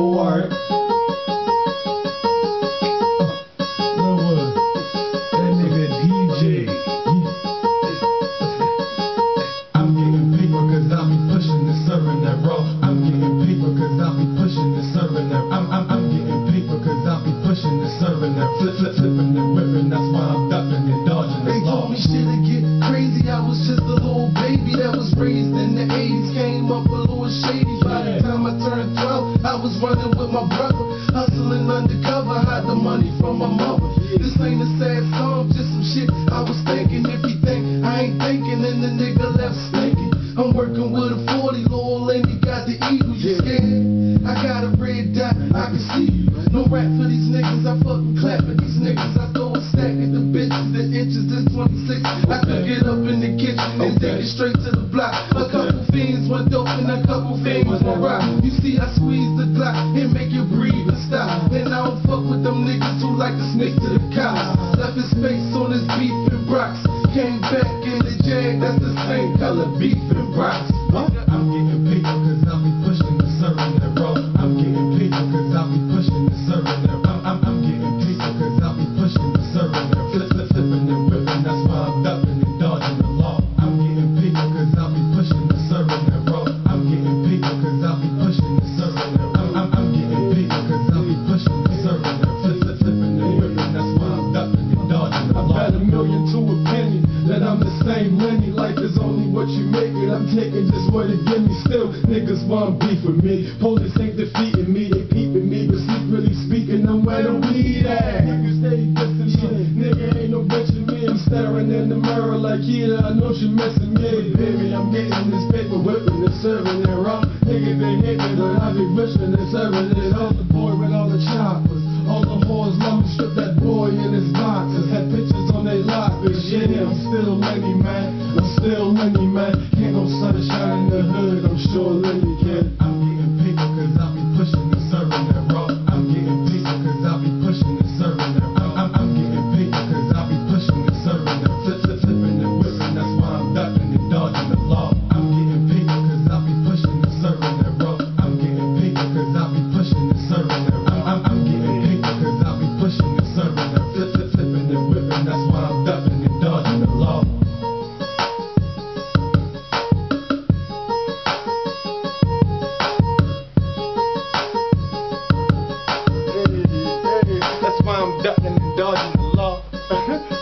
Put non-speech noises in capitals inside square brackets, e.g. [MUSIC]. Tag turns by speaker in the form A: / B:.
A: No, that nigga DJ. I'm getting paper cause I be pushing and serving that raw. I'm getting paper cause I be pushing and serving that. I'm, I'm, I'm getting paper cause I be pushing and serving that. Flip, flip, flipping and whipping. That's why I'm ducking and dodging the
B: They told me shit to get crazy. I was just a little baby that was raised in the 80s. Came up a little shady. By the time I turned 12, I was running with my brother. Hustling undercover, hide the money from my mother. This ain't a sad song, just some shit these niggas, I fucking clap for these niggas. I throw a stack at the bitches, the inches is 26. I could get up in the kitchen and take it straight to the block. A couple fiends went dope and a couple fiends went rock. You see, I squeeze the Glock and make you breathe and stop. And I don't fuck with them niggas who like to sneak to the cops. Left his face on his beef and rocks. Came back in the jag, that's the same color beef and rocks.
A: I'm
C: same Lenny. Life is only what you make it. I'm taking just what it give me. Still, niggas want beef with me. Police ain't defeating me. They peeping me, but secretly speaking, I'm where the weed at. Niggas stay dissing me. Nigga ain't no bitching me. I'm staring in the mirror like, yeah, I know she missing me. Baby, I'm getting this paper, whipping and serving it wrong. Niggas ain't hating, but I be wishing and serving it God love. [LAUGHS]